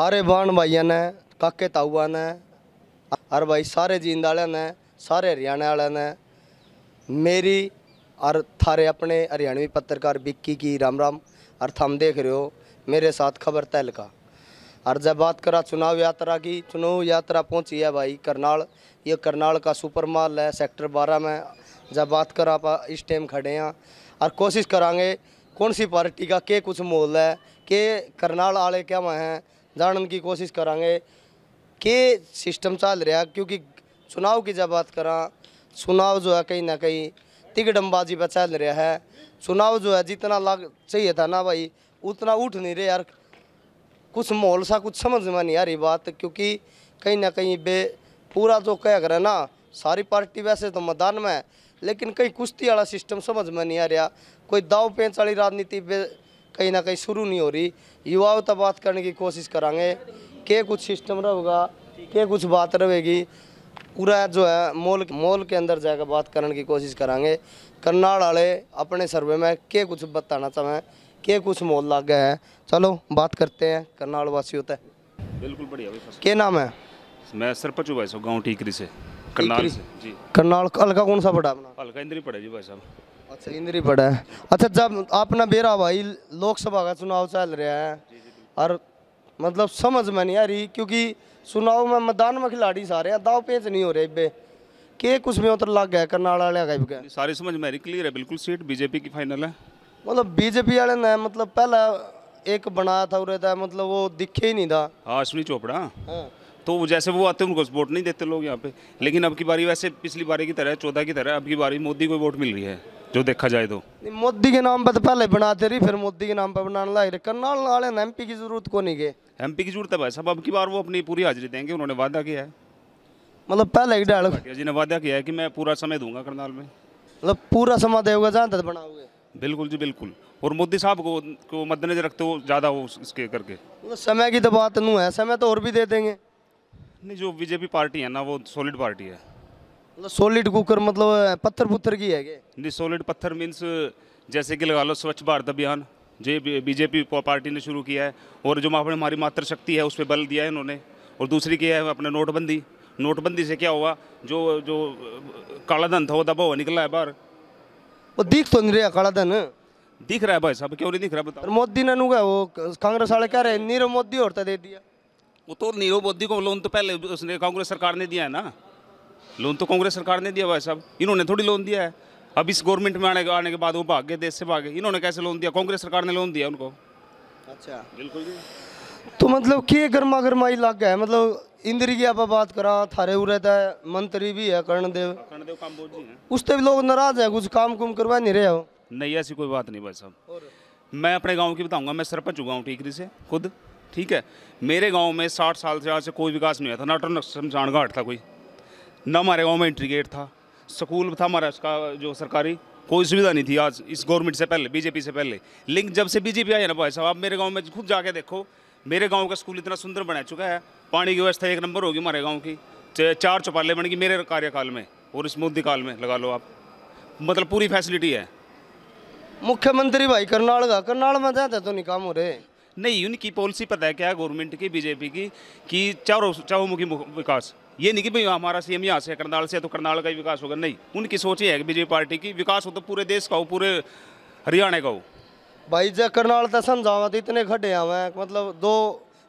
ਸਾਰੇ ਬਾਣ ਭਾਈਆਂ ਨੇ ਕਾਕੇ ਤਾਊਆਂ ਨੇ ਔਰ ਭਾਈ ਸਾਰੇ ਜੀਂਦ ਵਾਲਿਆਂ ਨੇ ਸਾਰੇ ਹਰਿਆਣਾ ਵਾਲਿਆਂ ਨੇ मेरी और थारे अपने हरियाणवी पत्रकार बिक्की की राम राम और थम देख रहे हो मेरे साथ खबर तहल का और जब बात करा चुनाव यात्रा की चुनाव यात्रा पहुंची है भाई करनाल ये करनाल का सुपर माल है सेक्टर बारह में जब बात करा आप इस टाइम खड़े हैं और कोशिश करांगे कौन सी पार्टी का के कुछ मोल है के करनाल वाले क्या वहाँ हैं जानने की कोशिश करांगे के सिस्टम चल रहा क्योंकि चुनाव की जब बात करा, चुनाव जो है कहीं ना कहीं तिकड़मबाजी पर चल रहा है। चुनाव जो है जितना लग, चाहिए था ना भाई, उतना उठ नहीं रहे यार। कुछ माहौल सा कुछ समझ में नहीं आ रही बात, क्योंकि कहीं ना कहीं बे, पूरा जो कह कर ना, सारी पार्टी वैसे तो मैदान में है, लेकिन कहीं कुश्ती वाला सिस्टम समझ में नहीं आ रहा। कोई दाव पेंच वाली राजनीति पे कहीं ना कहीं शुरू नहीं हो रही। युवाओं तक बात करने की कोशिश करांगे। के कुछ सिस्टम रहेगा के कुछ बात रहेगी पूरा जो है मॉल मॉल के अंदर जाकर बात करने की कोशिश करांगे। करनाल वाले अपने सर्वे में के कुछ बताना चाहें के कुछ मोल लाग गए हैं। चलो बात करते हैं करनाल वासियों तक। बिल्कुल बढ़िया भाई के नाम है? मैं सरपंच हूँ भाई साहब गाँव टीकरी से करनाल से जी। करनाल हल्का कौन सा पड़ा हल्का इंद्री पड़ा जी भाई साहब। अच्छा इंद्री पड़ा है। अच्छा जब अपना बेरा भाई लोकसभा का चुनाव चल रहा है और मतलब समझ में नहीं आ रही क्योंकि चुनाव में मैदान में खिलाड़ी सारे हैं दाव पेच नहीं हो रहे इब्बे। के कुछ में उतर लग गया करनाल वाले का सारी समझ में आ रही क्लियर है बिल्कुल सीट बीजेपी की फाइनल है। मतलब बीजेपी वाले ने मतलब पहला एक बनाया था उरे था मतलब वो दिखे ही नहीं था। हाँ अश्विनी चोपड़ा। हाँ। तो जैसे वो आते उनको वोट नहीं देते लोग यहाँ पे। लेकिन अब की बारी वैसे पिछली बारी की तरह चौदह की तरह अब की बारी मोदी को वोट मिल रही है। जो देखा जाए तो। मोदी के नाम पर तो पहले बनाते रही फिर मोदी के नाम पे बनाने लग रहे। करनाल वाले ने एमपी की ज़रूरत को नहीं गए एमपी की ज़रूरत है भाई साहब अब की बार वो अपनी पूरी हाजिरी देंगे उन्होंने वादा किया है। मतलब पहले ही डाल जी ने वादा किया है कि मैं पूरा समय दूँगा करनाल में। मतलब पूरा समा देगा जहाँ तक बनाओगे। बिल्कुल जी बिल्कुल। और मोदी साहब को को मद्देनजर रखते हो ज़्यादा हो इसके करके। मतलब समय की तो बात नहीं है समय तो और भी दे देंगे। नहीं जो बीजेपी पार्टी है ना वो सॉलिड पार्टी है। मतलब सॉलिड कुकर मतलब पत्थर पुत्थर की है नहीं सॉलिड पत्थर मीन्स जैसे कि लगा लो स्वच्छ भारत अभियान जो बीजेपी पार्टी ने शुरू किया है और जो हमारी मातृशक्ति है उस पर बल दिया है इन्होंने। और दूसरी की है अपने नोटबंदी। नोटबंदी से क्या हुआ? जो जो काला धन था वो दबा हुआ निकला है बाहर। वो दिख तो नहीं रहा काला धन। दिख रहा है भाई साहब क्यों नहीं दिख रहा बताओ। मोदी ने नुका वो कांग्रेस वाले कह रहे हैं नीरव मोदी और तो दे दिया। वो तो नीरव मोदी को लोन तो पहले उसने कांग्रेस सरकार ने दिया है ना। लोन तो कांग्रेस सरकार ने दिया भाई साहब इन्होंने थोड़ी लोन दिया है। अब इस गवर्नमेंट में आने आने के बाद वो भाग गए देश से भागे। इन्होंने कैसे लोन दिया? कांग्रेस सरकार ने लोन दिया उनको। अच्छा। बिल्कुल जी। तो मतलब के गर्मा गर्माई लग गया है? मतलब इंद्री की आप बात करा थारे उरे था मंत्री भी है कर्णदेव। कर्णदेव काम्बोज जी हैं। उससे भी लोग नाराज़ है कुछ काम कुम करवा नहीं रहे हो? नहीं ऐसी कोई बात नहीं भाई साहब। मैं अपने गाँव की बताऊँगा मैं सरपंच हूँ गाँव टीकरी से खुद। ठीक है? मेरे गाँव में साठ साल से आज से कोई विकास नहीं हुआ था ना शमशान घाट था कोई। ना हमारे गाँव में एंट्री गेट था, स्कूल था हमारा इसका, जो सरकारी, कोई सुविधा नहीं थी आज, इस गवर्नमेंट से पहले बीजेपी से पहले। लेकिन जब से बीजेपी आई है ना भाई साहब, आप मेरे गाँव में खुद जाके देखो, मेरे गाँव का स्कूल इतना सुंदर बना चुका है, पानी की व्यवस्था एक नंबर होगी हमारे गाँव की चार चौपाले बनेगी मेरे कार्यकाल में, और इस मोदी काल में, लगा लो आप। मतलब पूरी फैसिलिटी है। मुख्यमंत्री भाई करनाल का करनाल में जाते तो नहीं काम हो रहे। नहीं उनकी पॉलिसी पता है क्या है गवर्नमेंट की बीजेपी की कि चारों चारोमुखी विकास। ये नहीं कि भाई हमारा सीएम यहाँ से है, करनाल से है तो करनाल का ही विकास होगा। नहीं उनकी सोच ये है कि बीजेपी पार्टी की विकास हो तो पूरे देश का हो पूरे हरियाणा का हो। भाई जब करनाल तक समझावा तो इतने खड्डे आवे मतलब दो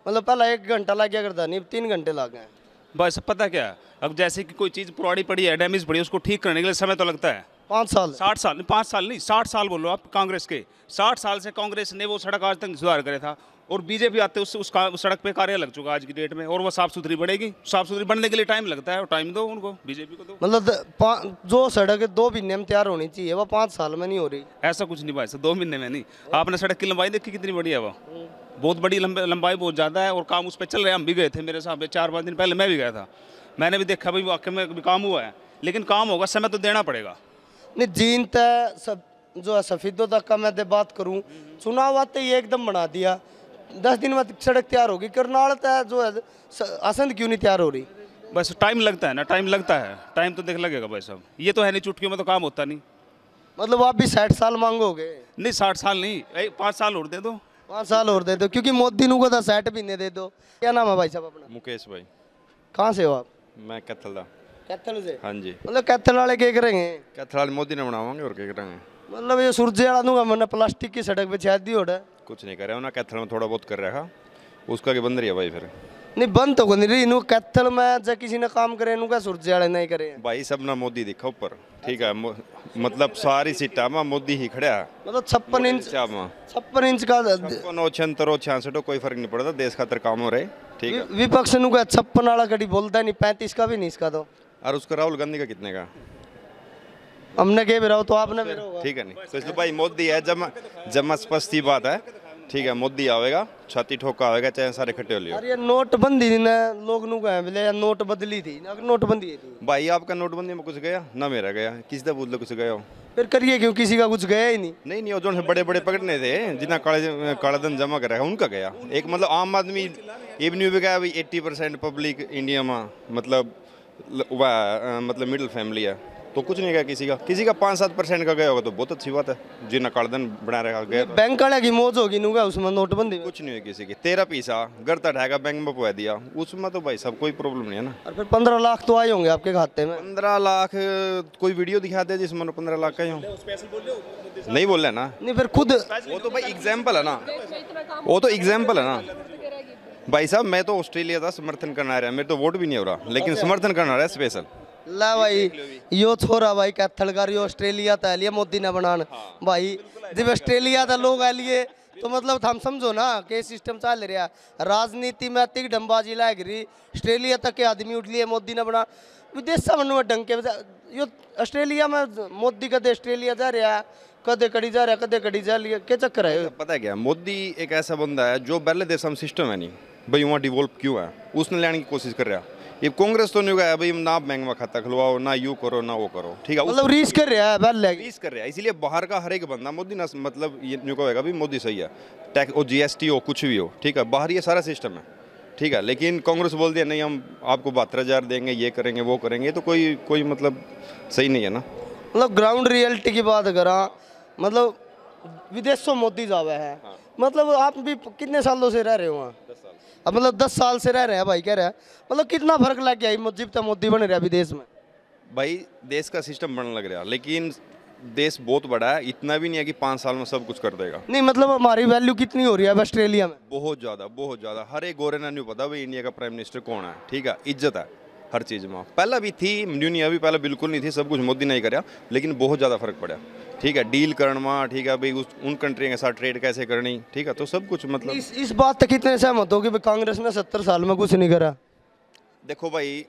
मतलब पहला एक घंटा लग गया करता नहीं तीन घंटे लग गए। बस पता क्या है, अब जैसे कि कोई चीज़ पुरानी पड़ी है डैमेज पड़ी है उसको ठीक करने के लिए समय तो लगता है। पाँच साल। साठ साल नहीं पाँच साल नहीं साठ साल बोलो आप कांग्रेस के। साठ साल से कांग्रेस ने वो सड़क आज तक सुधार करे था और बीजेपी आते उस, उस, का- उस सड़क पे कार्य लग चुका आज की डेट में और वो साफ़ सुथरी बढ़ेगी साफ़ सुथरी बनने के लिए टाइम लगता है और टाइम दो उनको बीजेपी को दो। मतलब जो सड़क है दो महीने में तैयार होनी चाहिए वो पाँच साल में नहीं हो रही। ऐसा कुछ नहीं भाई साहब दो महीने में नहीं। आपने सड़क की लंबाई देखी कितनी बड़ी है वो? बहुत बड़ी लंबाई बहुत ज़्यादा है और काम उस पर चल रहे हैं। हम भी गए थे मेरे साथ चार पाँच दिन पहले मैं भी गया था। मैंने भी देखा भाई वाकई में काम हुआ है। लेकिन काम होगा समय तो देना पड़ेगा। नहीं जीन तय सब जो है सफेदों तक का मैं बात करूँ। चुनाव आते ही एकदम बना दिया। दस दिन में सड़क तैयार होगी करनाल तय जो है असंध क्यों नहीं तैयार हो रही? बस टाइम लगता है ना टाइम लगता है। टाइम तो देख लगेगा भाई साहब। ये तो है नहीं चुटकियों में तो काम होता नहीं। मतलब आप भी साठ साल मांगोगे नहीं साठ साल नहीं। पाँच साल और दे दो। पाँच साल और दे दो क्योंकि मोदी नु को तो सेट भी नहीं दे दो। क्या नाम है भाई साहब अपना? मुकेश भाई। कहाँ से हो आप? मैं कैथल ਦਾ कैथल से? हाँ जी। मतलब कैथल वाले क्या करेंगे? कैथल वाले मोदी ने बनावांगे और क्या करेंगे? मतलब ये सूरजे वाला दूँगा मैंने प्लास्टिक की सड़क पे छाद दी होड़ा कुछ नहीं कर रहा ना कैथल में थोड़ा बहुत कर रहा उसका के बंद रही है भाई फिर। नहीं बंद तो नहीं रही कैथल में जब किसी ने काम करे इनू क्या सूरजे वाले नहीं करे। भाई सब ना मोदी दिखा ऊपर। ठीक है मतलब सारी सीटा में मोदी ही खड़ा है। मतलब छप्पन इंच छप्पन इंच का छप्पन छिहत्तर छियासठ कोई फ़र्क नहीं पड़ता। देश खातर काम हो रहे ठीक है। विपक्ष नु का छप्पन वाला कड़ी बोलता नहीं पैंतीस का भी नहीं इसका तो। और उसका राहुल गांधी का कितने का? हमने के भी रहो तो आपने भी ठीक है नहीं। तो इसलिए भाई मोदी है जब जब स्पष्ट ही बात है। ठीक है मोदी आवेगा छाती ठोका आवेगा चाहे सारे इकट्ठे हो लियो। अरे ये नोटबंदी ने लोग नु कहे बोले नोट बदली थी। अगर नोटबंदी थी भाई आपका नोटबंदी में कुछ गया? ना मेरा गया। किसी का बूझ कुछ गया हो? फिर करिए क्यों? किसी का कुछ गया ही नहीं। नहीं नहीं जो बड़े बड़े पकड़ने थे जितना काले काला धन जमा करा है उनका गया। एक मतलब आम आदमी ये भी नहीं गया भाई एट्टी परसेंट पब्लिक इंडिया में मतलब वह मतलब मिडिल फैमिली है। तो कुछ नहीं गया किसी का। किसी का पाँच सात परसेंट का गया होगा तो बहुत अच्छी बात है। जितना काला धन बना रखा गया तो। बैंक वाले की मौज होगी नु का उसमें नोटबंदी। कुछ नहीं हुई किसी की। तेरह पैसा गरता ढाका बैंक में पुआ दिया। उसमें तो भाई सब कोई प्रॉब्लम नहीं है ना। और फिर पंद्रह लाख तो आए होंगे आपके खाते में। पंद्रह लाख कोई वीडियो दिखा दे जिसमें पंद्रह लाख का ही हो। नहीं बोल रहे ना। नहीं फिर खुद वो तो भाई एग्ज़ाम्पल है ना। वो तो एग्ज़ाम्पल है ना। भाई साहब मैं तो ऑस्ट्रेलिया का समर्थन करना रहा मेरे तो वोट भी नहीं हो रहा लेकिन समर्थन करना रहा स्पेशल ला भाई यो छोरा भाई कैथल यो ऑस्ट्रेलिया था लिए मोदी ने बनान। भाई जब ऑस्ट्रेलिया था लोग आ लिए तो मतलब हम समझो ना के सिस्टम चल रहा राजनीति में अतिक डंबाजी लाग रही ऑस्ट्रेलिया तक के आदमी उठ लिए मोदी ने बना विदेश में ढंग के यो ऑस्ट्रेलिया में मोदी कदे ऑस्ट्रेलिया जा रहा है कदे कड़ी जा रहा है कदे कड़ी जा रही है क्या चक्कर है? पता है क्या मोदी एक ऐसा बंदा है जो पहले देश में सिस्टम है नहीं। भाई वहाँ डिवॉल्व क्यों है? उसने लेने की कोशिश कर रहा ये कांग्रेस तो नहीं गया भाई ना बैंक में खाता खुलवाओ ना यू करो ना वो करो। ठीक है मतलब रीस कर रहा है पहले रीस कर रहा है इसीलिए बाहर का हर एक बंदा मोदी ना मतलब ये नहीं कहेगा भी मोदी सही है। टैक्स वो जीएसटी हो कुछ भी हो ठीक है बाहर ये सारा सिस्टम है ठीक है लेकिन कांग्रेस बोल दिया नहीं हम आपको बहत्तर हज़ार देंगे ये करेंगे वो करेंगे। तो कोई कोई मतलब सही नहीं है ना। मतलब ग्राउंड रियलिटी की बात करा मतलब विदेशों मोदी जावे है। मतलब आप भी कितने सालों से रह रहे हो वहाँ? अब मतलब दस साल से रह रहे हैं भाई कह रहे हैं। मतलब कितना फ़र्क लग गया है जब तक मोदी बन रहा अभी देश में? भाई देश का सिस्टम बनने लग रहा है लेकिन देश बहुत बड़ा है इतना भी नहीं है कि पाँच साल में सब कुछ कर देगा। नहीं मतलब हमारी वैल्यू कितनी हो रही है ऑस्ट्रेलिया में? बहुत ज़्यादा बहुत ज़्यादा। हर एक गोरे ने नहीं पता भाई इंडिया का प्राइम मिनिस्टर कौन है? ठीक है इज़्ज़त है। हर चीज़ में। पहला भी थी न्यू नहीं अभी पहले बिल्कुल नहीं थी सब कुछ मोदी ने ही कराया लेकिन बहुत ज़्यादा फ़र्क पड़ा। ठीक है डील करना ठीक है भाई उस उन कंट्री के साथ ट्रेड कैसे करनी ठीक है तो सब कुछ मतलब इस इस बात तक कितने सहमत हो कि भाई कांग्रेस ने सत्तर साल में कुछ नहीं करा। देखो भाई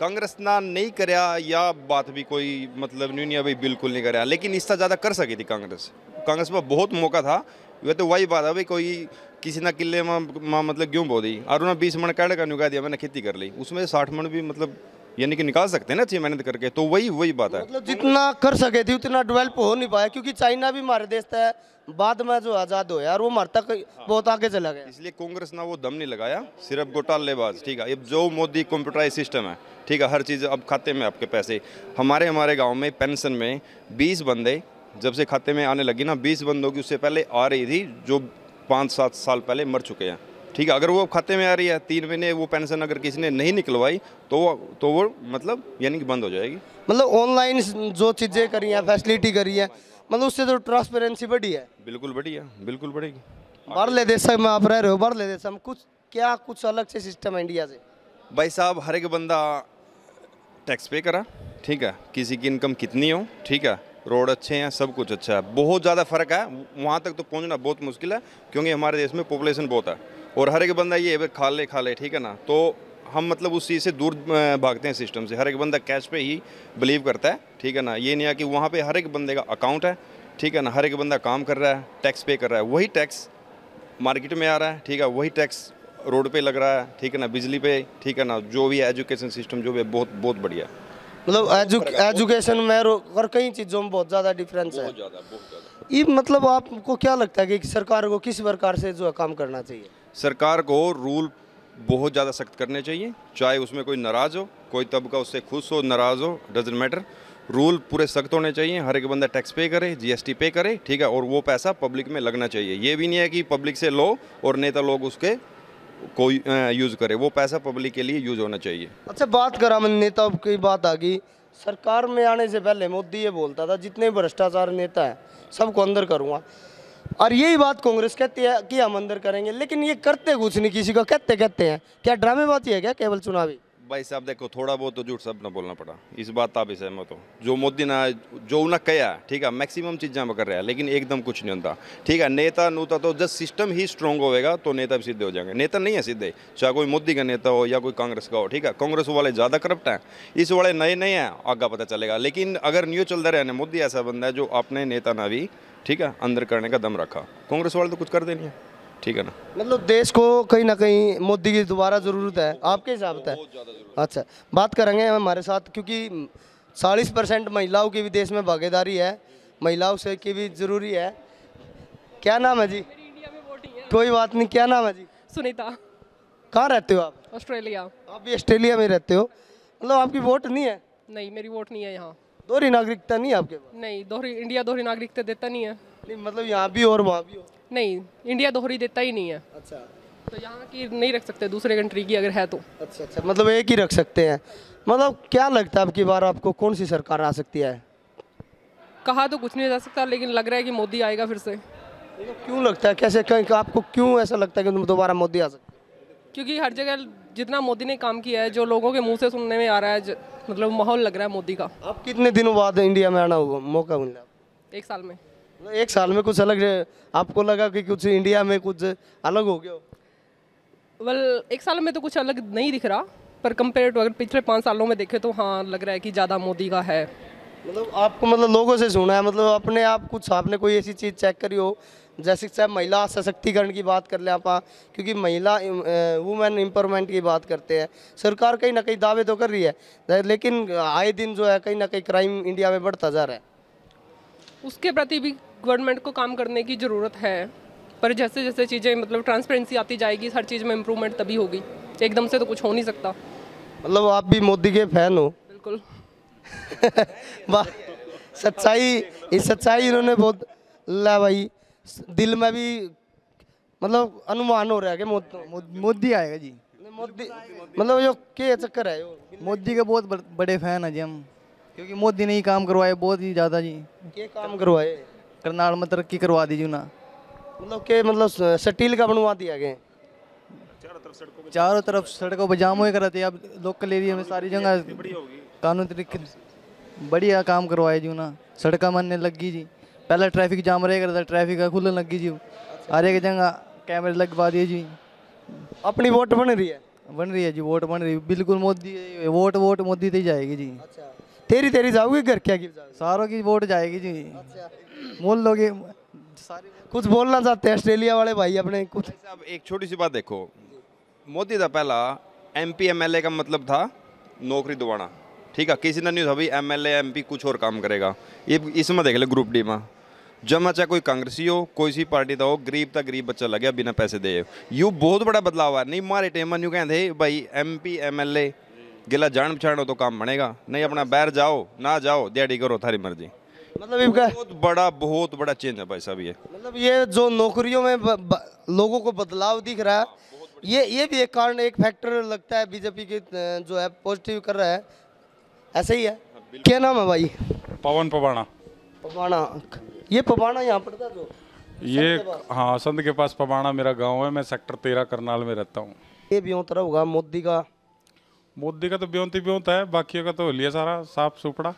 कांग्रेस ना नहीं करया या बात भी कोई मतलब नहीं भाई बिल्कुल नहीं करया लेकिन इससे ज़्यादा कर सकी थी कांग्रेस। कांग्रेस में बहुत मौका था वह तो वही बात है भाई कोई किसी ना किले में में मतलब क्यों बो दी और उन्हें बीस मन काढ़ का निकाल दिया मैंने खेती कर ली उसमें साठ मन भी मतलब यानी कि निकाल सकते हैं ना अच्छी मेहनत करके तो वही वही बात है मतलब जितना कर सके थे उतना डेवलप हो नहीं पाया क्योंकि चाइना भी हमारे देश था बाद में जो आज़ाद हो यार वो हमारे तक बहुत आगे चला गया इसलिए कांग्रेस ना वो दम नहीं लगाया सिर्फ़ घोटालेबाज ठीक है अब जो मोदी कंप्यूटराइज सिस्टम है ठीक है हर चीज़ अब खाते में आपके पैसे हमारे हमारे गाँव में पेंशन में 20 बंदे जब से खाते में आने लगी ना 20 बंदों की उससे पहले आ रही थी जो पाँच सात साल पहले मर चुके हैं। ठीक है अगर वो खाते में आ रही है तीन महीने वो पेंशन अगर किसी ने नहीं निकलवाई तो वो तो वो मतलब यानी कि बंद हो जाएगी। मतलब ऑनलाइन जो चीज़ें करी हैं फैसिलिटी करी है मतलब उससे तो ट्रांसपेरेंसी बढ़ी है। बिल्कुल बढ़िया बिल्कुल बढ़ेगी। बाहरले देश में आप रह रहे हो बाहरले देश में कुछ क्या कुछ अलग से सिस्टम है इंडिया से? भाई साहब हर एक बंदा टैक्स पे करा ठीक है किसी की इनकम कितनी हो ठीक है रोड अच्छे हैं, सब कुछ अच्छा है। बहुत ज़्यादा फ़र्क है, वहाँ तक तो पहुँचना बहुत मुश्किल है, क्योंकि हमारे देश में पॉपुलेशन बहुत है। और हर एक बंदा ये खा ले खा ले, ठीक है ना? तो हम मतलब उस चीज़ से दूर भागते हैं सिस्टम से। हर एक बंदा कैश पे ही बिलीव करता है, ठीक है ना? ये नहीं है कि वहाँ पे हर एक बंदे का अकाउंट है, ठीक है ना? हर एक बंदा काम कर रहा है टैक्स पे कर रहा है। वही टैक्स मार्केट में आ रहा है, ठीक है? वही टैक्स रोड पे लग रहा है, ठीक है ना? बिजली पे, ठीक है ना? जो भी है एजुकेशन सिस्टम जो भी है, बहुत बहुत बढ़िया। मतलब एजु, एजुकेशन में और कई चीज़ों में बहुत ज़्यादा डिफरेंस है। ये मतलब आपको क्या लगता है कि सरकार को किस प्रकार से जो है काम करना चाहिए? सरकार को रूल बहुत ज़्यादा सख्त करने चाहिए चाहे उसमें कोई नाराज़ हो कोई तबका उससे खुश हो नाराज़ हो डजेंट मैटर रूल पूरे सख्त होने चाहिए हर एक बंदा टैक्स पे करे जीएसटी पे करे ठीक है और वो पैसा पब्लिक में लगना चाहिए। ये भी नहीं है कि पब्लिक से लो और नेता लोग उसके कोई यूज़ करे, वो पैसा पब्लिक के लिए यूज़ होना चाहिए। अच्छा बात करा, मैंने नेताओं की बात आ गई। सरकार में आने से पहले मोदी ये बोलता था, जितने भ्रष्टाचार नेता है, सबको अंदर करूँगा। और यही बात कांग्रेस कहती है कि हम अंदर करेंगे, लेकिन ये करते कुछ नहीं, किसी को कहते कहते हैं। क्या ड्रामेबाजी है क्या केवल चुनावी? भाई साहब, देखो, थोड़ा बहुत तो झूठ सब ना बोलना पड़ा। इस बात आप भी सहमत हो। जो मोदी ना, जो उन्हें कहा, ठीक है मैक्सिमम चीज़ें कर रहा है, लेकिन एकदम कुछ नहीं होता। ठीक है, नेता नूता तो जब सिस्टम ही स्ट्रांग होएगा तो नेता भी सीधे हो जाएँगे। नेता नहीं है सीधे, चाहे कोई मोदी का नेता हो या कोई कांग्रेस का हो, ठीक है। कांग्रेस वाले ज़्यादा करप्ट हैं, इस वाले नए नए हैं, आगे पता चलेगा। लेकिन अगर न्यू चलता रहे, मोदी ऐसा बंदा है जो अपने नेता ना भी, ठीक है, अंदर करने का दम रखा। कांग्रेस वाले तो कुछ कर देनी है। ठीक है ना? मतलब देश को कहीं ना कहीं मोदी की दोबारा ज़रूरत है। आपके हिसाब से? अच्छा बात करेंगे हमारे साथ क्योंकि चालीस परसेंट महिलाओं की भी देश में भागीदारी है। महिलाओं से की भी ज़रूरी है। क्या नाम है जी? कोई बात नहीं क्या नाम है जी? सुनीता। कहाँ रहते हो आप? ऑस्ट्रेलिया। आप भी ऑस्ट्रेलिया में रहते हो? मतलब आपकी वोट नहीं है? नहीं मेरी वोट नहीं है यहाँ। दोहरी नागरिकता नहीं है आपके पास? नहीं दोहरी इंडिया दोहरी नागरिकता देता नहीं है। नहीं मतलब यहाँ भी और वहाँ भी हो? नहीं इंडिया दोहरी देता ही नहीं है। अच्छा। तो यहाँ की नहीं रख सकते दूसरे कंट्री की अगर है तो। अच्छा अच्छा मतलब एक ही रख सकते हैं। मतलब क्या लगता है आपकी बार आपको कौन सी सरकार आ सकती है? कहा तो कुछ नहीं जा सकता लेकिन लग रहा है कि मोदी आएगा फिर से। मतलब क्यों लगता है? कैसे कहीं आपको क्यों ऐसा लगता है कि दोबारा मोदी आ सकते क्योंकि हर जगह जितना मोदी ने काम किया है जो लोगों के मुँह से सुनने में आ रहा है मतलब माहौल लग रहा है मोदी का। आप कितने दिनों बाद इंडिया में आना हुआ मौका मिला एक साल में। एक साल में कुछ अलग आपको लगा कि कुछ इंडिया में कुछ अलग हो गया? हो वेल एक साल में तो कुछ अलग नहीं दिख रहा पर कंपेयर टू अगर पिछले पाँच सालों में देखे तो हाँ लग रहा है कि ज़्यादा मोदी का है। मतलब आपको मतलब लोगों से सुना है मतलब अपने आप कुछ आपने कोई ऐसी चीज़ चेक करी हो? जैसे चाहे महिला सशक्तिकरण की बात कर ले आप क्योंकि महिला वुमेन एम्पावरमेंट की बात करते हैं। सरकार कहीं ना कहीं दावे तो कर रही है लेकिन आए दिन जो है कहीं ना कहीं क्राइम इंडिया में बढ़ता जा रहा है। उसके प्रति भी गवर्नमेंट को काम करने की ज़रूरत है पर जैसे जैसे चीज़ें मतलब ट्रांसपेरेंसी आती जाएगी हर चीज़ में इम्प्रूवमेंट तभी होगी। एकदम से तो कुछ हो नहीं सकता। मतलब आप भी मोदी के फ़ैन हो। बिल्कुल। वाह सच्चाई इस सच्चाई इन्होंने बहुत ला भाई दिल में भी मतलब अनुमान हो रहा है कि मोदी आएगा जी। मोदी मतलब जो के चक्कर है? मोदी के बहुत बड़े फ़ैन हैं जी हम क्योंकि मोदी ने ही काम करवाए बहुत ही ज़्यादा जी। के काम करवाए? करनाल में तरक्की करवा दी जी ना मतलब के मतलब स्टील का बनवा दिया गया चारों तरफ़ सड़कों पर जाम हुए कराते अब लोकल एरिया में सारी जगह कानून तरीके बढ़िया काम करवाए जी ना सड़का बनने लगी जी पहले ट्रैफ़िक जाम रहे करता ट्रैफ़िक का खुलने लगी जी हर एक जगह कैमरे लगवा दिए जी अपनी वोट बन रही है बन रही है जी वोट बन रही है बिल्कुल मोदी वोट वोट मोदी से ही जाएगी जी अच्छा तेरी तेरी जाओगी घर क्या की सारों की वोट जाएगी जी मोल लोगे कुछ बोलना चाहते हैं ऑस्ट्रेलिया वाले भाई अपने कुछ? अब एक छोटी सी बात देखो। मोदी था पहला M P M L A का मतलब था नौकरी दिवाना ठीक है, किसी ने नहीं था एम एल एम पी कुछ और काम करेगा। ये इसमें देख ले ग्रुप डी में। जमा चाहे कोई कांग्रेसी हो, कोई सी पार्टी का हो, गरीब था गरीब बच्चा लगे, बिना पैसे दे। यू बहुत बड़ा बदलाव है। नहीं, मारे टेम यूँ कहते भाई M P M L A गिला जान पछाण हो तो काम बनेगा। नहीं, अपना बैर जाओ, ना जाओ, दिहाड़ी करो, थारी मर्ज़ी। मतलब इनका बहुत बड़ा बहुत बड़ा चेंज है भाई साहब ये। मतलब ये जो नौकरियों में ब, ब, लोगों को बदलाव दिख रहा है ये ये भी एक कारण एक फैक्टर लगता है बीजेपी के जो है पॉजिटिव कर रहा है। ऐसा ही है। क्या नाम है भाई? पवन पवाना पवाना ये पवाना यहाँ पड़ता है जो? ये हाँ संत के पास पवाना मेरा गाँव है मैं सेक्टर तेरह करनाल में रहता हूँ। ये भी तरह होगा मोदी का। मोदी का तो ब्योंत ही ब्योंत है बाकी का तो लिया सारा साफ़ सुपड़ा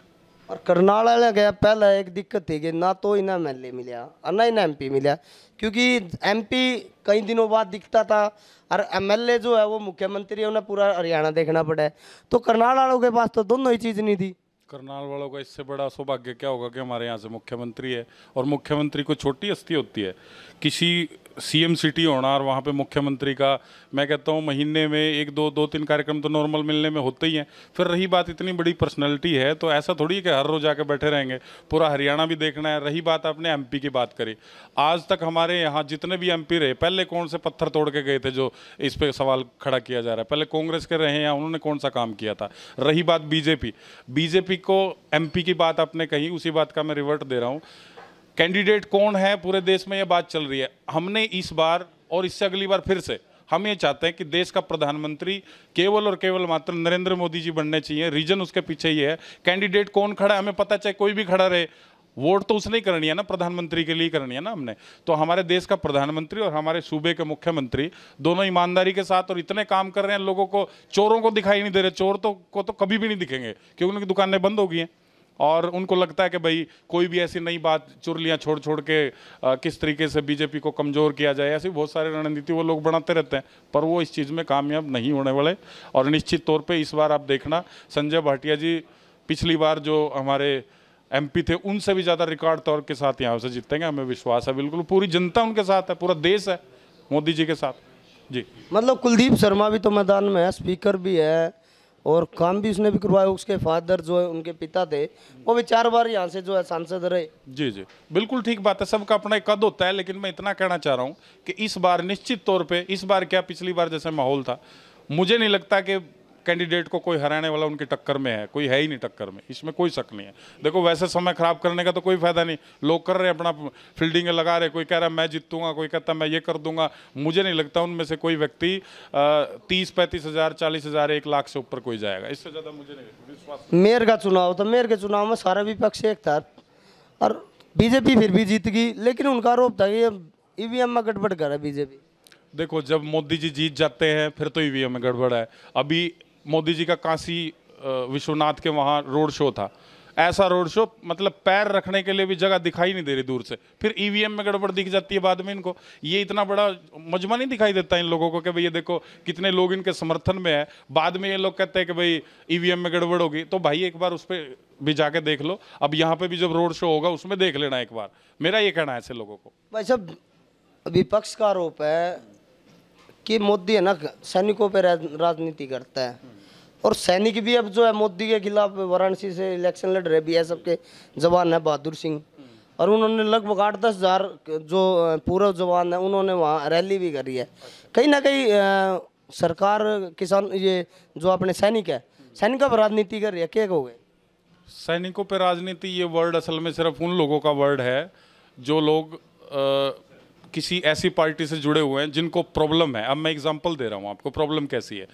और करनाल वाले गया, पहला एक दिक्कत थी कि ना तो इन्हें एम एल मिला और ना इन्हें एम मिला क्योंकि एमपी कई दिनों बाद दिखता था और एमएलए जो है वो मुख्यमंत्री है, उन्हें पूरा हरियाणा देखना पड़ा है। तो करनाल वालों के पास तो दोनों ही चीज़ नहीं थी। करनाल वालों का इससे बड़ा सौभाग्य क्या होगा कि हमारे यहाँ से मुख्यमंत्री है और मुख्यमंत्री को छोटी हस्ती होती है। किसी सीएम सिटी होना और वहाँ पे मुख्यमंत्री का, मैं कहता हूँ महीने में एक दो दो तीन कार्यक्रम तो नॉर्मल मिलने में होते ही हैं। फिर रही बात इतनी बड़ी पर्सनैलिटी है तो ऐसा थोड़ी है कि हर रोज आके बैठे रहेंगे। पूरा हरियाणा भी देखना है, रही बात आपने एमपी की बात करी। आज तक हमारे यहाँ जितने भी एमपी रहे, पहले कौन से पत्थर तोड़ के गए थे जो इस पर सवाल खड़ा किया जा रहा है? पहले कांग्रेस के रहे हैं उन्होंने कौन सा काम किया था? रही बात बीजेपी बीजेपी को एमपी की बात आपने कही, उसी बात का मैं रिवर्ट दे रहा हूँ। कैंडिडेट कौन है, पूरे देश में ये बात चल रही है। हमने इस बार और इससे अगली बार फिर से, हम ये चाहते हैं कि देश का प्रधानमंत्री केवल और केवल मात्र नरेंद्र मोदी जी बनने चाहिए। रीजन उसके पीछे ही है, कैंडिडेट कौन खड़ा है, हमें पता चाहे कोई भी खड़ा रहे। वोट तो उसने ही करनी है ना, प्रधानमंत्री के लिए करनी है ना हमने। तो हमारे देश का प्रधानमंत्री और हमारे सूबे के मुख्यमंत्री दोनों ईमानदारी के साथ और इतने काम कर रहे हैं, लोगों को, चोरों को दिखाई नहीं दे रहे। चोर तो को तो कभी भी नहीं दिखेंगे, क्योंकि उनकी दुकानें बंद हो गई हैं। और उनको लगता है कि भाई कोई भी ऐसी नई बात चुरलियाँ छोड़ छोड़ के आ, किस तरीके से बीजेपी को कमज़ोर किया जाए ऐसी बहुत सारी रणनीति वो लोग बनाते रहते हैं। पर वो इस चीज़ में कामयाब नहीं होने वाले। और निश्चित तौर पे इस बार आप देखना संजय भाटिया जी पिछली बार जो हमारे एमपी थे उनसे भी ज़्यादा रिकॉर्ड तौर के साथ यहाँ से जीतेंगे हमें विश्वास है बिल्कुल। पूरी जनता उनके साथ है पूरा देश है मोदी जी के साथ। जी। मतलब कुलदीप शर्मा भी तो मैदान में है स्पीकर भी है। और काम भी उसने भी करवाया, उसके फादर जो है, उनके पिता थे, वो भी चार बार यहाँ से जो है सांसद रहे। जी जी। बिल्कुल ठीक बात है, सबका अपना एक कद होता है, लेकिन मैं इतना कहना चाह रहा हूँ कि इस बार निश्चित तौर पर इस बार क्या पिछली बार जैसे माहौल था, मुझे नहीं लगता कि कैंडिडेट को कोई हराने वाला उनकी टक्कर में है कोई है ही नहीं टक्कर में इसमें कोई शक नहीं है। देखो वैसे समय खराब करने का तो कोई फ़ायदा नहीं। लोग कर रहे हैं अपना फील्डिंग लगा रहे कोई कह रहा है मैं जीतूँगा कोई कहता है मैं ये कर दूँगा। मुझे नहीं लगता उनमें से कोई व्यक्ति तीस पैंतीस हज़ार चालीस हज़ार एक लाख से ऊपर कोई जाएगा। इससे ज़्यादा मुझे नहीं विश्वास मेयर का चुनाव था मेयर के चुनाव में सारा विपक्ष एक था। और बीजेपी फिर भी जीत गई लेकिन उनका आरोप था कि ईवीएम में गड़बड़ कर है बीजेपी। देखो जब मोदी जी जीत जाते हैं फिर तो ईवीएम में गड़बड़ है। अभी मोदी जी का काशी विश्वनाथ के वहाँ रोड शो था। ऐसा रोड शो मतलब पैर रखने के लिए भी जगह दिखाई नहीं दे रही दूर से। फिर ईवीएम में गड़बड़ दिख जाती है बाद में इनको। ये इतना बड़ा मजमा नहीं दिखाई देता इन लोगों को कि भाई ये देखो कितने लोग इनके समर्थन में है। बाद में ये लोग कहते हैं कि भाई ईवीएम में गड़बड़ होगी। तो भाई एक बार उस पर भी जाके देख लो। अब यहाँ पे भी जब रोड शो होगा उसमें देख लेना एक बार। मेरा ये कहना है ऐसे लोगों को। भाई साहब, विपक्ष का आरोप है कि मोदी है ना, सैनिकों पर राजनीति करता है। और सैनिक भी अब जो है मोदी के खिलाफ वाराणसी से इलेक्शन लड़ रहे भी है सबके जवान है बहादुर सिंह। और उन्होंने लगभग आठ दस हज़ार जो पूर्व जवान है उन्होंने वहाँ रैली भी करी है। कहीं ना कहीं सरकार किसान ये जो अपने सैनिक है सैनिकों पर राजनीति कर रही है। क्या कहोगे? सैनिकों पर राजनीति ये वर्ड असल में सिर्फ़ उन लोगों का वर्ड है जो लोग अ, किसी ऐसी पार्टी से जुड़े हुए हैं जिनको प्रॉब्लम है। अब मैं एग्जांपल दे रहा हूँ आपको प्रॉब्लम कैसी है?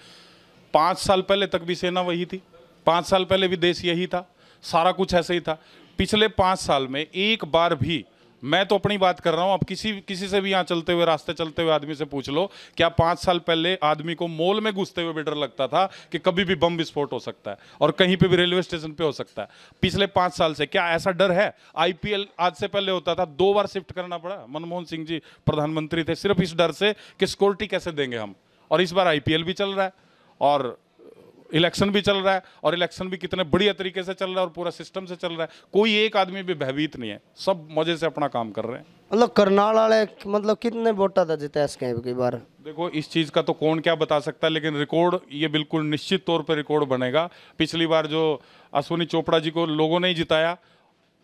पाँच साल पहले तक भी सेना वही थी। पाँच साल पहले भी देश यही था। सारा कुछ ऐसे ही था। पिछले पाँच साल में एक बार भी मैं तो अपनी बात कर रहा हूँ, अब किसी किसी से भी यहाँ चलते हुए, रास्ते चलते हुए आदमी से पूछ लो, क्या पाँच साल पहले आदमी को मॉल में घुसते हुए भी डर लगता था कि कभी भी बम विस्फोट हो सकता है और कहीं पे भी रेलवे स्टेशन पे हो सकता है? पिछले पाँच साल से क्या ऐसा डर है? आईपीएल आज से पहले होता था, दो बार शिफ्ट करना पड़ा। मनमोहन सिंह जी प्रधानमंत्री थे, सिर्फ़ इस डर से कि सिक्योरिटी कैसे देंगे हम? और इस बार आईपीएल भी चल रहा है। और इलेक्शन भी चल रहा है और इलेक्शन भी कितने बढ़िया तरीके से चल रहा है और पूरा सिस्टम से चल रहा है। कोई एक आदमी भी भयभीत नहीं है सब मज़े से अपना काम कर रहे हैं। मतलब करनाल वाले मतलब कितने वोटा था जीते इसके की बार? देखो इस चीज़ का तो कौन क्या बता सकता है लेकिन रिकॉर्ड ये बिल्कुल निश्चित तौर पर रिकॉर्ड बनेगा। पिछली बार जो अश्विनी चोपड़ा जी को लोगों ने ही जिताया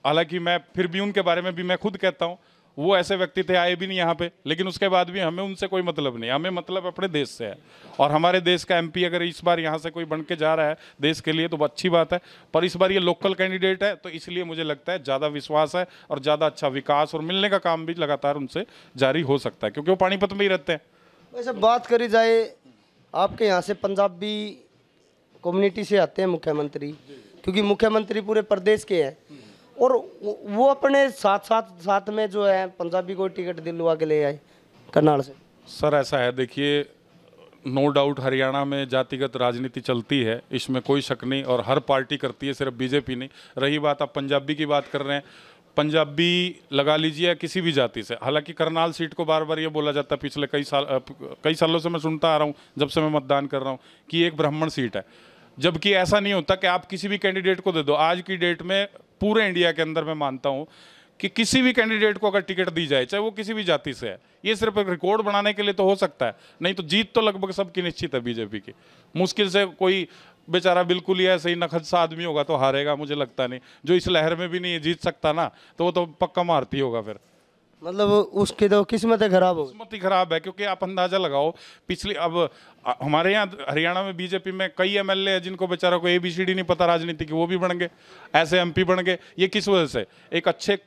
हालाँकि मैं फिर भी उनके बारे में भी मैं खुद कहता हूँ वो ऐसे व्यक्ति थे, आए भी नहीं यहाँ पे। लेकिन उसके बाद भी हमें उनसे कोई मतलब नहीं। हमें मतलब अपने देश से है। और हमारे देश का एमपी अगर इस बार यहाँ से कोई बन के जा रहा है देश के लिए तो अच्छी बात है। पर इस बार ये लोकल कैंडिडेट है तो इसलिए मुझे लगता है ज़्यादा विश्वास है और ज़्यादा अच्छा विकास और मिलने का काम भी लगातार उनसे जारी हो सकता है, क्योंकि वो पानीपत में ही रहते हैं। वैसे बात करी जाए, आपके यहाँ से पंजाबी कम्युनिटी से आते हैं मुख्यमंत्री। क्योंकि मुख्यमंत्री पूरे प्रदेश के हैं। और वो अपने साथ साथ साथ में जो है पंजाबी को टिकट दिलवा के ले आए करनाल से। सर, ऐसा है, देखिए नो डाउट हरियाणा में जातिगत राजनीति चलती है, इसमें कोई शक नहीं और हर पार्टी करती है, सिर्फ़ बीजेपी नहीं। रही बात, आप पंजाबी की बात कर रहे हैं, पंजाबी लगा लीजिए या किसी भी जाति से, हालाँकि करनाल सीट को बार बार ये बोला जाता है, पिछले कई साल कई सालों से मैं सुनता आ रहा हूँ, जब से मैं मतदान कर रहा हूँ, कि एक ब्राह्मण सीट है। जबकि ऐसा नहीं होता कि आप किसी भी कैंडिडेट को दे दो, आज की डेट में पूरे इंडिया के अंदर मैं मानता हूँ कि किसी भी कैंडिडेट को अगर टिकट दी जाए, चाहे वो किसी भी जाति से है, ये सिर्फ़ एक रिकॉर्ड बनाने के लिए तो हो सकता है, नहीं तो जीत तो लगभग सबकी निश्चित है बीजेपी की। मुश्किल से कोई बेचारा बिल्कुल ही ऐसे ही नखद सा आदमी होगा तो हारेगा, मुझे लगता नहीं। जो इस लहर में भी नहीं जीत सकता ना तो वो तो पक्का मारती होगा फिर। मतलब उसकी तो किस्मतें खराब हो किस्मत ही खराब है, क्योंकि आप अंदाज़ा लगाओ, पिछली अब हमारे यहाँ हरियाणा में बीजेपी में कई एमएलए हैं जिनको बेचारा को एबीसीडी नहीं पता राजनीति की, वो भी बन गए, ऐसे एमपी बन गए। ये किस वजह से? एक अच्छे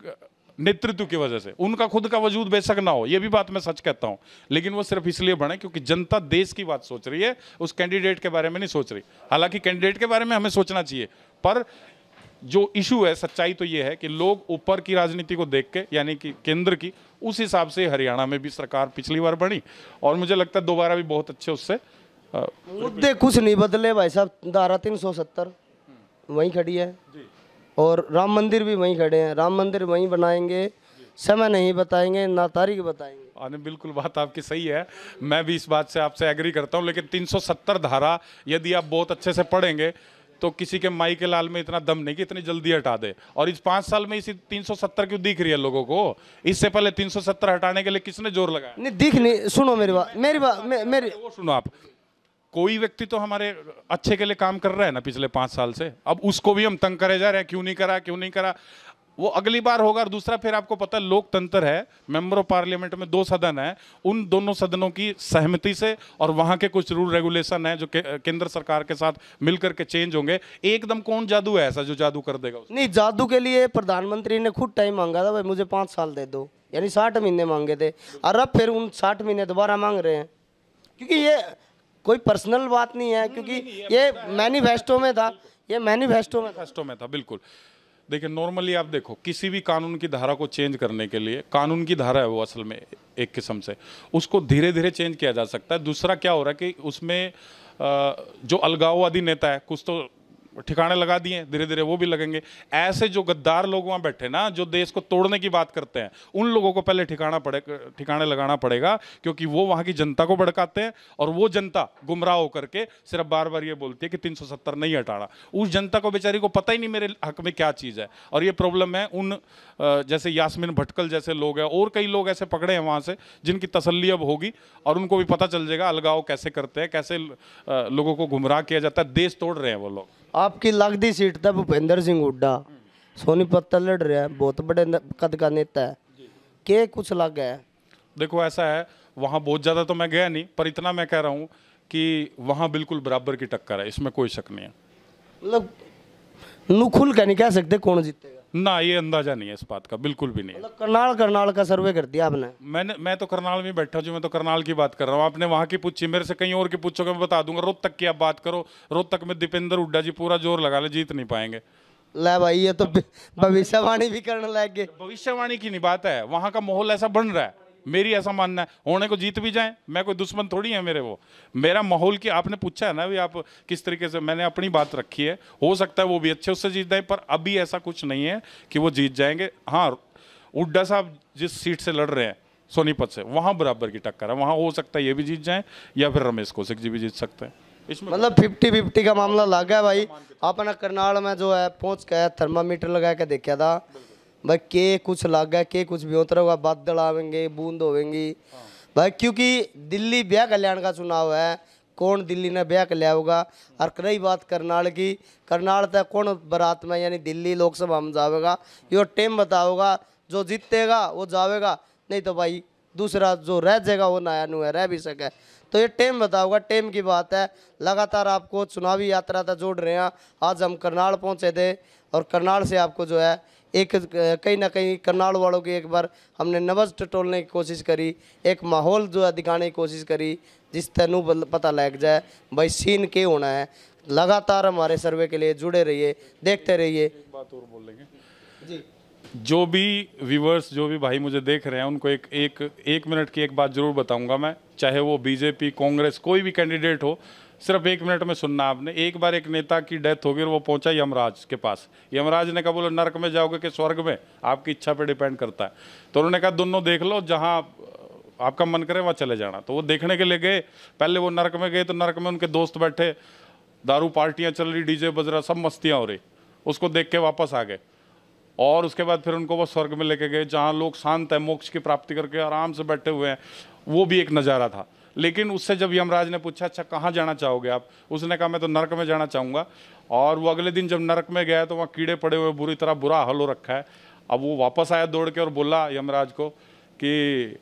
नेतृत्व की वजह से। उनका खुद का वजूद बेशक ना हो, ये भी बात मैं सच कहता हूँ। लेकिन वो सिर्फ़ इसलिए बने क्योंकि जनता देश की बात सोच रही है, उस कैंडिडेट के बारे में नहीं सोच रही। हालाँकि कैंडिडेट के बारे में हमें सोचना चाहिए, पर जो इशू है सच्चाई तो ये है कि लोग ऊपर की राजनीति को देख के यानी कि केंद्र की उस हिसाब से हरियाणा में भी सरकार पिछली बार बनी। और मुझे लगता है दोबारा भी बहुत अच्छे उससे मुद्दे कुछ नहीं बदले भाई साहब धारा तीन सौ सत्तर वहीं खड़ी है। और राम मंदिर भी वहीं खड़े हैं। राम मंदिर वहीं बनाएँगे समय नहीं बताएँगे ना तारीख बताएँगे। आने बिल्कुल बात आपकी सही है। मैं भी इस बात से आपसे एग्री करता हूँ लेकिन 370 धारा यदि आप बहुत अच्छे से पढ़ेंगे तो किसी के माई के लाल में इतना दम नहीं कि इतनी जल्दी हटा दे। और इस पाँच साल में इसी 370 क्यों दिख रही है लोगों को? इससे पहले 370 हटाने के लिए किसने ज़ोर लगाया? नहीं दिख नहीं। सुनो मेरी बात मेरी बात मेरी वो सुनो आप। कोई व्यक्ति तो हमारे अच्छे के लिए काम कर रहा है ना पिछले पाँच साल से? अब उसको भी हम तंग करे जा रहे हैं क्यों नहीं करा क्यों नहीं करा? वो अगली बार होगा और दूसरा फिर आपको पता है लोकतंत्र है मेंबर ऑफ़ पार्लियामेंट में दो सदन है उन दोनों सदनों की सहमति से और वहाँ के कुछ रूल रेगुलेशन है जो के, केंद्र सरकार के साथ मिलकर के चेंज होंगे। एकदम कौन जादू है ऐसा जो जादू कर देगा नहीं जादू के लिए प्रधानमंत्री ने खुद टाइम मांगा था भाई मुझे पाँच साल दे दो यानी साठ महीने मांगे थे। और अब फिर उन साठ महीने दोबारा मांग रहे हैं। क्योंकि ये कोई पर्सनल बात नहीं है क्योंकि ये मैनिफेस्टो में था ये मैनिफेस्टो में था। मैनिफेस्टो में था बिल्कुल। देखिए नॉर्मली आप देखो, किसी भी कानून की धारा को चेंज करने के लिए, कानून की धारा है वो असल में एक किस्म से, उसको धीरे धीरे चेंज किया जा सकता है। दूसरा क्या हो रहा है कि उसमें जो अलगाववादी नेता है, कुछ तो ठिकाने लगा दिए धीरे धीरे वो भी लगेंगे। ऐसे जो गद्दार लोग वहाँ बैठे ना, जो देश को तोड़ने की बात करते हैं, उन लोगों को पहले ठिकाना पड़े, ठिकाने लगाना पड़ेगा, क्योंकि वो वहाँ की जनता को भड़काते हैं और वो जनता गुमराह होकर के सिर्फ़ बार बार ये बोलती है कि 370 नहीं हटाना। उस जनता को, बेचारी को पता ही नहीं मेरे हक में क्या चीज़ है। और ये प्रॉब्लम है उन जैसे यासमिन भटकल जैसे लोग हैं, और कई लोग ऐसे पकड़े हैं वहाँ से, जिनकी तसली अब होगी और उनको भी पता चल जाएगा अलगाव कैसे करते हैं, कैसे लोगों को गुमराह किया जाता है, देश तोड़ रहे हैं वो लोग। आपकी लगती सीट था भूपेंद्र सिंह हुड्डा। सोनीपत लड़ रहा है बहुत बड़े कद का नेता है। के कुछ लग है? देखो ऐसा है वहाँ बहुत ज़्यादा तो मैं गया नहीं पर इतना मैं कह रहा हूँ कि वहाँ बिल्कुल बराबर की टक्कर है इसमें कोई शक नहीं है। मतलब खुल के नहीं कह सकते कौन जीतेगा। ना ये अंदाज़ा नहीं है इस बात का बिल्कुल भी नहीं मतलब करनाल करनाल का सर्वे कर दिया आपने? मैंने मैं तो करनाल में बैठा हूँ मैं तो करनाल की बात कर रहा हूँ। आपने वहाँ की पूछी मेरे से कहीं और की पूछोगे मैं बता दूँगा। रोहतक की आप बात करो रोहतक में दीपेंद्र हुड्डा जी पूरा ज़ोर लगा ले जीत नहीं पाएँगे। ले भाई ये तो भविष्यवाणी भी करने लग गए भविष्यवाणी की नहीं बात है वहाँ का माहौल ऐसा बन रहा है। मेरी ऐसा मानना है। होने को जीत भी जाए, मैं कोई दुश्मन थोड़ी है मेरे वो। मेरा माहौल की आपने पूछा है ना भी आप किस तरीके से, मैंने अपनी बात रखी है। हो सकता है वो भी अच्छे उससे जीत जाए, पर अभी ऐसा कुछ नहीं है कि वो जीत जाएँगे। हाँ उड्डा साहब जिस सीट से लड़ रहे हैं, सोनीपत से, वहाँ बराबर की टक्कर है। वहाँ हो सकता है ये भी जीत जाए, या फिर रमेश कौशिक जी भी जीत सकते हैं। मतलब फिफ्टी फिफ्टी का मामला लग गया भाई। अपना करनाल में जो है, पहुँच के थर्मामीटर लगा के देखा था। भाई, के कुछ लग, के कुछ भी होता होगा बादल आवेंगे, बूंद होवेंगी। भाई, क्योंकि दिल्ली ब्याह कल्याण का चुनाव है, कौन दिल्ली ने ब्याह कर लिया होगा? और रही बात करनाल की, करनाल तक कौन बारात में यानी दिल्ली लोकसभा में जावेगा? यो टेम बताओगा, जो जीतेगा, वो जावेगा। नहीं तो भाई, दूसरा जो रह जाएगा, वो नया नु रह भी सके। तो ये टेम बताओगा, टेम की बात है। लगातार आपको चुनावी यात्रा तक जोड़ रहे हैं। आज हम करनाल पहुँचे थे, और करनाल से आपको जो है एक कहीं ना कहीं करनाल वालों की एक बार हमने नब्ज टटोलने की कोशिश करी एक माहौल जो है दिखाने की कोशिश करी जिस तेनू पता लग जाए भाई सीन के होना है। लगातार हमारे सर्वे के लिए जुड़े रहिए देखते रहिए। बात और बोल लेंगे। जो। भी व्यूवर्स जो भी भाई मुझे देख रहे हैं उनको एक एक एक मिनट की एक बात ज़रूर बताऊँगा मैं। चाहे वो बीजेपी कांग्रेस कोई भी कैंडिडेट हो सिर्फ़ एक मिनट में सुनना आपने। एक बार एक नेता की डेथ हो गई और वो पहुँचा यमराज के पास। यमराज ने कहा, बोले, नरक में जाओगे कि स्वर्ग में? आपकी इच्छा पे डिपेंड करता है। तो उन्होंने कहा, दोनों देख लो, जहाँ आपका मन करे वहाँ चले जाना। तो वो देखने के लिए गए। पहले वो नरक में गए तो नरक में उनके दोस्त बैठे। दारू पार्टियाँ चल रही, डीजे बज रहा, सब मस्तियाँ हो रही। उसको देख के वापस आ गए। और उसके बाद फिर उनको वो स्वर्ग में लेके गए, जहाँ लोग शांत है, मोक्ष की प्राप्ति करके आराम से बैठे हुए हैं। वो भी एक नज़ारा था। लेकिन उससे जब यमराज ने पूछा अच्छा कहाँ जाना चाहोगे आप? उसने कहा, मैं तो नरक में जाना चाहूँगा। और वो अगले दिन जब नरक में गया तो वहाँ कीड़े पड़े हुए, बुरी तरह बुरा हाल हो रखा है। अब वो वापस आया दौड़ के और बोला यमराज को कि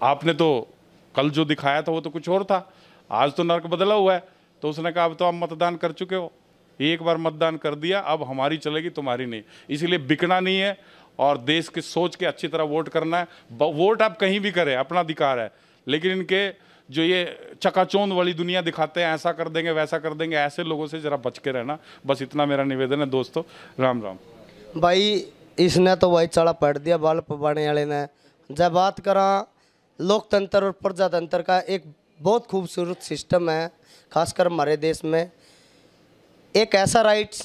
आपने तो कल जो दिखाया था, वो तो कुछ और था। आज तो नर्क बदला हुआ है। तो उसने कहा, अब तो आप मतदान कर चुके हो। एक बार मतदान कर दिया, अब हमारी चलेगी, तुम्हारी नहीं। इसीलिए बिकना नहीं है और देश की सोच के अच्छी तरह वोट करना है। वोट आप कहीं भी करें, अपना अधिकार है। लेकिन इनके जो ये चकाचौंध वाली दुनिया दिखाते हैं, ऐसा कर देंगे, वैसा कर देंगे, ऐसे लोगों से जरा बच के रहना। बस इतना मेरा निवेदन है दोस्तों। राम राम। भाई, इसने तो वही चढ़ा पड़ दिया, बाल पबाने वाले ने। जब बात करा, लोकतंत्र और प्रजातंत्र का एक बहुत खूबसूरत सिस्टम है, खासकर हमारे देश में। एक ऐसा राइट्स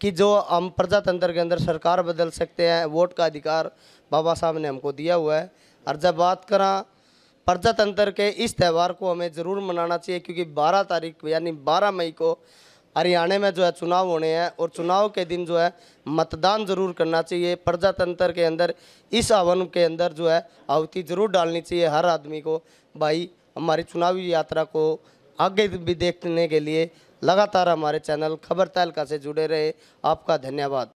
कि जो हम प्रजातंत्र के अंदर सरकार बदल सकते हैं, वोट का अधिकार बाबा साहब ने हमको दिया हुआ है। और जब बात करा प्रजातंत्र के इस त्यौहार को हमें ज़रूर मनाना चाहिए, क्योंकि 12 तारीख यानी 12 मई को हरियाणा में जो है चुनाव होने हैं और चुनाव के दिन जो है मतदान ज़रूर करना चाहिए। प्रजातंत्र के अंदर, इस आवन के अंदर जो है आहुति ज़रूर डालनी चाहिए हर आदमी को। भाई, हमारी चुनावी यात्रा को आगे भी देखने के लिए लगातार हमारे चैनल खबर तहलका से जुड़े रहे। आपका धन्यवाद।